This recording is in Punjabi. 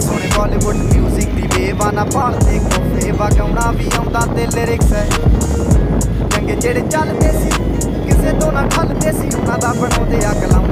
ਸੀ ਮੁੰਡਿਆਂ ਦੇ ਸੋਹਣੇ ਬਾਲੀਵੁੱਡ 뮤직 ਦੀ ਬੇਵਾਨਾ ਭਾਲਦੇ ਕੋਫੇ ਵਗਾਉਣਾ ਵੀ ਆਉਂਦਾ ਤੇ ਲਿਰਿਕਸ ਹੈ। ਚੰਗੇ ਜਿਹੜੇ ਚੱਲਦੇ ਸੀ, ਕਿਸੇ ਤੋਂ ਨਾ ਠੱਲਦੇ ਸੀ, ਉਹਨਾਂ ਦਾ ਬਣਾਉਂਦੇ ਅਕਲ